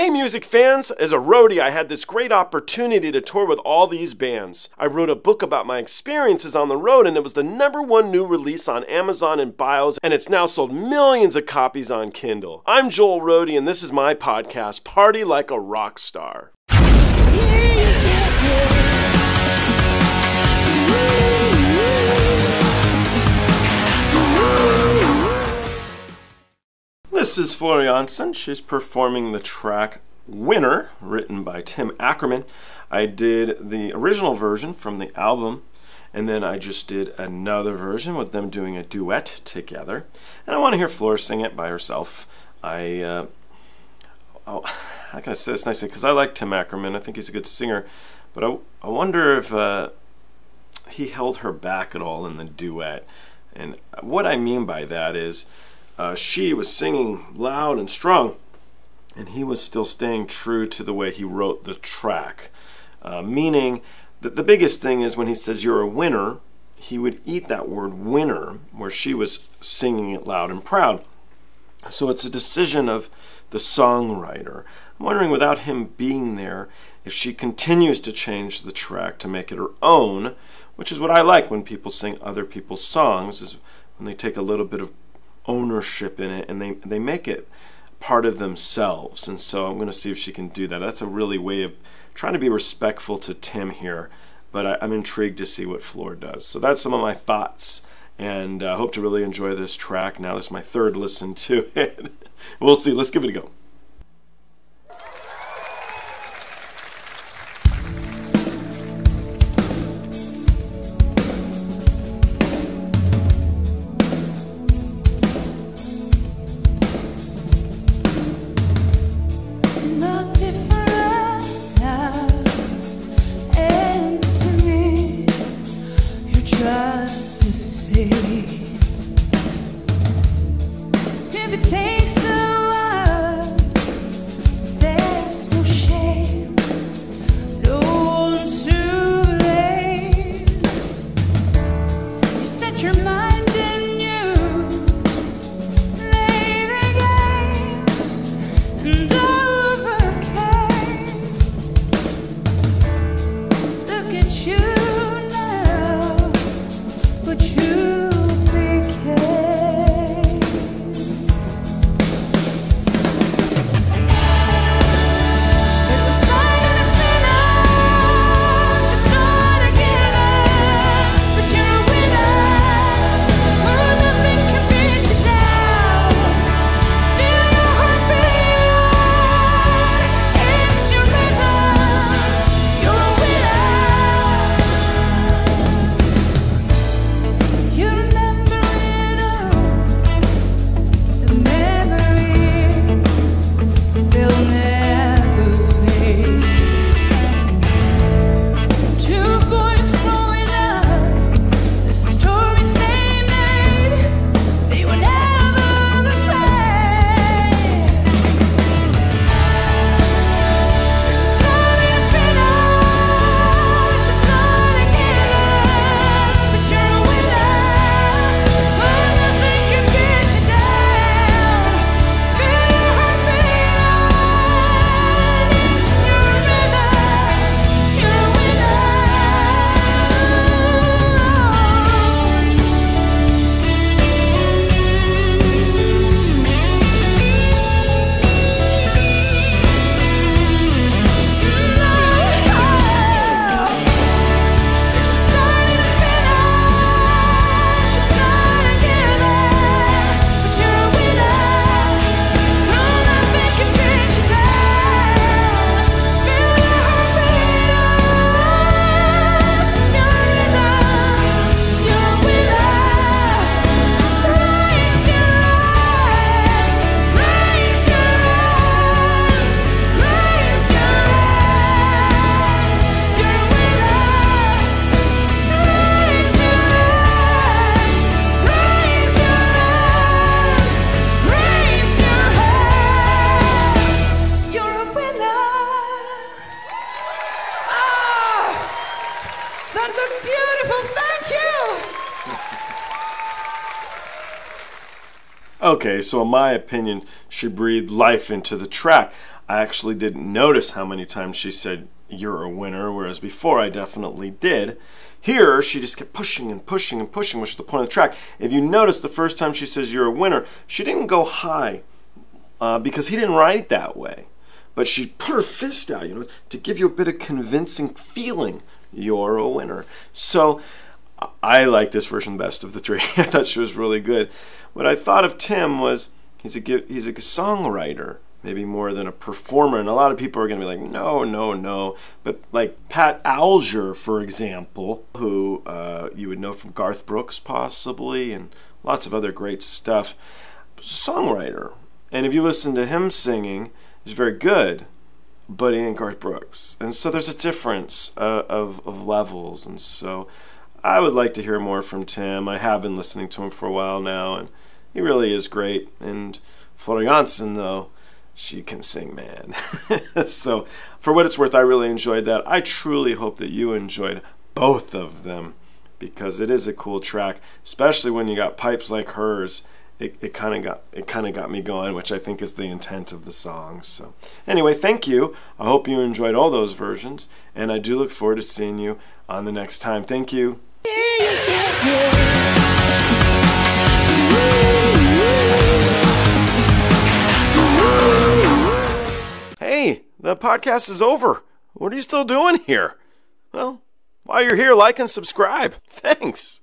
Hey, music fans! As a roadie, I had this great opportunity to tour with all these bands. I wrote a book about my experiences on the road, and it was the number one new release on Amazon and Bios, and it's now sold millions of copies on Kindle. I'm Joel Roadie, and this is my podcast, Party Like a Rock Star. This is Floor Jansen. She's performing the track Winner, written by Tim Akkerman. I did the original version from the album, and then I just did another version with them doing a duet together. And I want to hear Floor sing it by herself. I, uh, oh, how can I say this nicely? Because I like Tim Akkerman. I think he's a good singer. But I, I wonder if uh, he held her back at all in the duet. And what I mean by that is, uh, she was singing loud and strong, and he was still staying true to the way he wrote the track. Uh, meaning that the biggest thing is when he says you're a winner, he would eat that word winner, where she was singing it loud and proud. So it's a decision of the songwriter. I'm wondering, without him being there, if she continues to change the track to make it her own, which is what I like when people sing other people's songs, is when they take a little bit of ownership in it and they, they make it part of themselves. And so I'm going to see if she can do that. That's a really way of trying to be respectful to Tim here, but I, am intrigued to see what Floor does. So that's some of my thoughts, and I uh, hope to really enjoy this track. Now this is my third listen to it. we'll see. Let's give it a go. and Okay, so in my opinion, she breathed life into the track. I actually didn't notice how many times she said, You're a winner, whereas before I definitely did. Here, she just kept pushing and pushing and pushing, which is the point of the track. If you notice, the first time she says, You're a winner, she didn't go high uh, because he didn't write it that way. But she put her fist out, you know, to give you a bit of convincing feeling you're a winner. So I like this version best of the three. I thought she was really good. What I thought of Tim was he's a he's a songwriter, maybe more than a performer. And a lot of people are going to be like, no, no, no. But like Pat Alger, for example, who uh, you would know from Garth Brooks possibly, and lots of other great stuff, songwriter. And if you listen to him singing, he's very good but he ain't Garth Brooks. And so there's a difference uh, of, of levels. And so I would like to hear more from Tim. I have been listening to him for a while now, and he really is great. And Floor Jansen, though, she can sing, man. so for what it's worth, I really enjoyed that. I truly hope that you enjoyed both of them because it is a cool track, especially when you got pipes like hers it, it kind of got it kind of got me going, which I think is the intent of the song. So anyway, thank you. I hope you enjoyed all those versions, and I do look forward to seeing you on the next time. Thank you. Hey, the podcast is over. What are you still doing here? Well, while you're here, like and subscribe. Thanks.